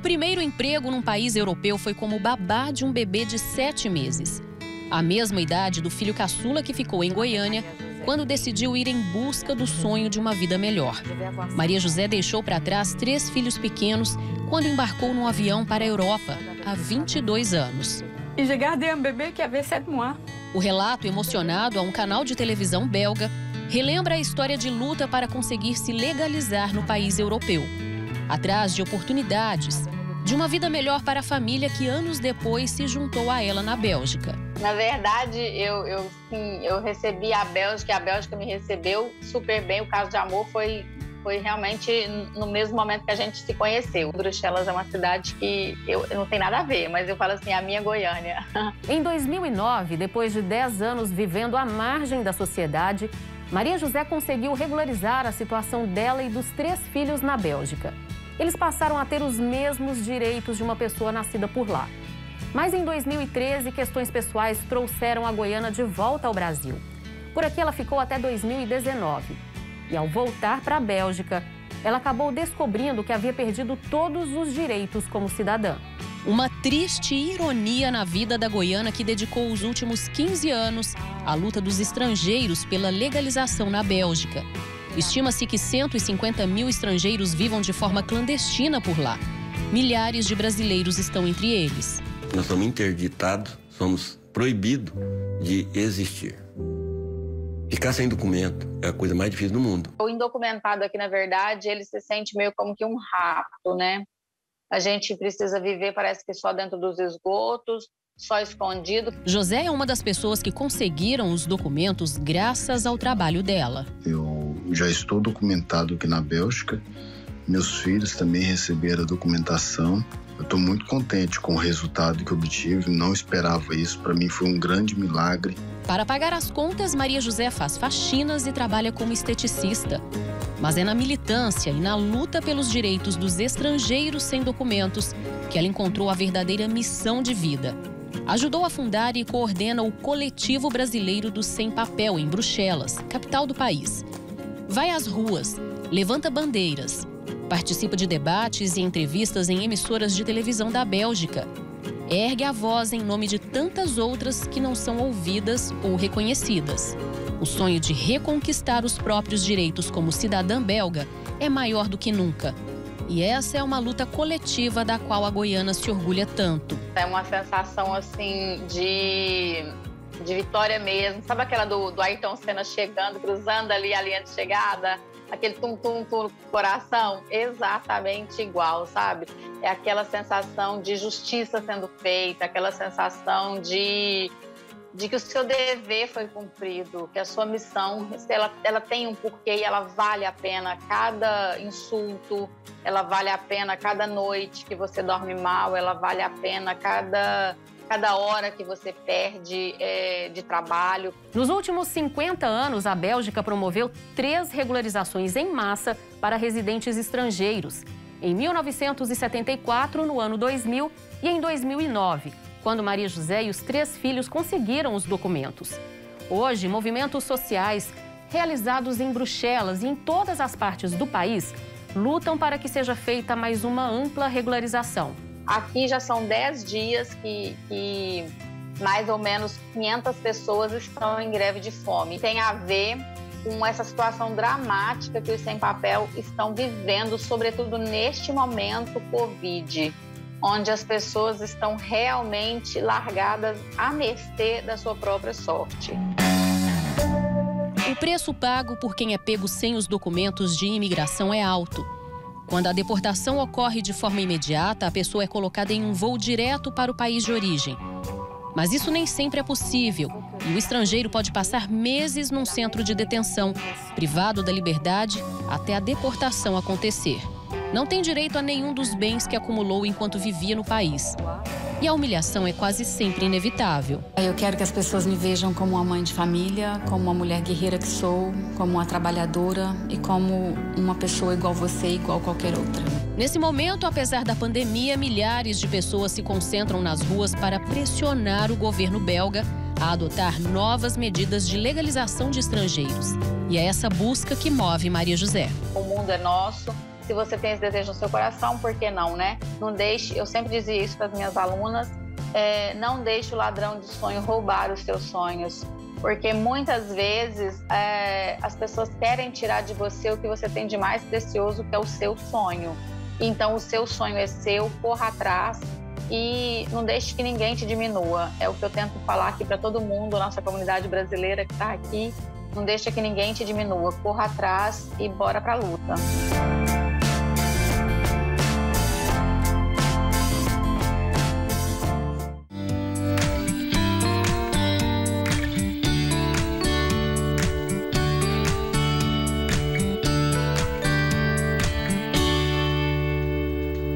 primeiro emprego num país europeu foi como babá de um bebê de sete meses. A mesma idade do filho caçula que ficou em Goiânia quando decidiu ir em busca do sonho de uma vida melhor. Maria José deixou para trás três filhos pequenos quando embarcou num avião para a Europa há 22 anos. J'ai gardé bebê que avait 7 mois. O relato emocionado a um canal de televisão belga relembra a história de luta para conseguir se legalizar no país europeu. Atrás de oportunidades, de uma vida melhor para a família que anos depois se juntou a ela na Bélgica. Na verdade, eu, eu, sim, eu recebi a Bélgica, a Bélgica me recebeu super bem. O caso de amor foi foi realmente no mesmo momento que a gente se conheceu. Bruxelas é uma cidade que eu, não tem nada a ver, mas eu falo assim, a minha Goiânia. Em 2009, depois de 10 anos vivendo à margem da sociedade, Maria José conseguiu regularizar a situação dela e dos três filhos na Bélgica. Eles passaram a ter os mesmos direitos de uma pessoa nascida por lá. Mas em 2013, questões pessoais trouxeram a goiana de volta ao Brasil. Por aqui ela ficou até 2019 e ao voltar para a Bélgica, ela acabou descobrindo que havia perdido todos os direitos como cidadã. Uma triste ironia na vida da goiana que dedicou os últimos 15 anos à luta dos estrangeiros pela legalização na Bélgica. Estima-se que 150 mil estrangeiros vivam de forma clandestina por lá. Milhares de brasileiros estão entre eles. Nós somos interditados, somos proibidos de existir. Ficar sem documento é a coisa mais difícil do mundo. O indocumentado aqui, na verdade, ele se sente meio como que um rato, né? A gente precisa viver, parece que só dentro dos esgotos, só escondido. José é uma das pessoas que conseguiram os documentos graças ao trabalho dela. Eu já estou documentado aqui na Bélgica. Meus filhos também receberam a documentação. Eu estou muito contente com o resultado que obtive, não esperava isso, para mim foi um grande milagre. Para pagar as contas, Maria José faz faxinas e trabalha como esteticista. Mas é na militância e na luta pelos direitos dos estrangeiros sem documentos que ela encontrou a verdadeira missão de vida. Ajudou a fundar e coordena o Coletivo Brasileiro do Sem Papel em Bruxelas, capital do país. Vai às ruas, levanta bandeiras, Participa de debates e entrevistas em emissoras de televisão da Bélgica. Ergue a voz em nome de tantas outras que não são ouvidas ou reconhecidas. O sonho de reconquistar os próprios direitos como cidadã belga é maior do que nunca. E essa é uma luta coletiva da qual a goiana se orgulha tanto. É uma sensação assim de, de vitória mesmo. Sabe aquela do, do Ayrton Senna chegando, cruzando ali a linha de chegada? Aquele tum-tum-tum no coração, exatamente igual, sabe? É aquela sensação de justiça sendo feita, aquela sensação de, de que o seu dever foi cumprido, que a sua missão, ela, ela tem um porquê e ela vale a pena cada insulto, ela vale a pena cada noite que você dorme mal, ela vale a pena cada cada hora que você perde é, de trabalho. Nos últimos 50 anos, a Bélgica promoveu três regularizações em massa para residentes estrangeiros. Em 1974, no ano 2000 e em 2009, quando Maria José e os três filhos conseguiram os documentos. Hoje, movimentos sociais realizados em Bruxelas e em todas as partes do país lutam para que seja feita mais uma ampla regularização. Aqui já são 10 dias que, que mais ou menos 500 pessoas estão em greve de fome. Tem a ver com essa situação dramática que os sem papel estão vivendo, sobretudo neste momento Covid, onde as pessoas estão realmente largadas à mercê da sua própria sorte. O preço pago por quem é pego sem os documentos de imigração é alto. Quando a deportação ocorre de forma imediata, a pessoa é colocada em um voo direto para o país de origem. Mas isso nem sempre é possível e o estrangeiro pode passar meses num centro de detenção, privado da liberdade, até a deportação acontecer. Não tem direito a nenhum dos bens que acumulou enquanto vivia no país. E a humilhação é quase sempre inevitável. Eu quero que as pessoas me vejam como uma mãe de família, como uma mulher guerreira que sou, como uma trabalhadora e como uma pessoa igual você, igual qualquer outra. Nesse momento, apesar da pandemia, milhares de pessoas se concentram nas ruas para pressionar o governo belga a adotar novas medidas de legalização de estrangeiros. E é essa busca que move Maria José. O mundo é nosso se você tem esse desejo no seu coração, por que não, né? Não deixe, eu sempre dizia isso para as minhas alunas, é, não deixe o ladrão de sonho roubar os seus sonhos, porque muitas vezes é, as pessoas querem tirar de você o que você tem de mais precioso, que é o seu sonho. Então, o seu sonho é seu, corra atrás e não deixe que ninguém te diminua. É o que eu tento falar aqui para todo mundo, nossa comunidade brasileira que está aqui. Não deixe que ninguém te diminua. Corra atrás e bora para a luta.